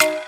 you